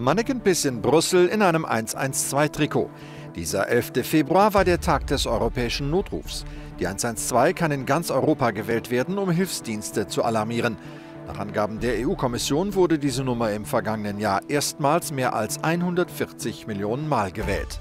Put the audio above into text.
Manneken bis in Brüssel in einem 112-Trikot. Dieser 11. Februar war der Tag des europäischen Notrufs. Die 112 kann in ganz Europa gewählt werden, um Hilfsdienste zu alarmieren. Nach Angaben der EU-Kommission wurde diese Nummer im vergangenen Jahr erstmals mehr als 140 Millionen Mal gewählt.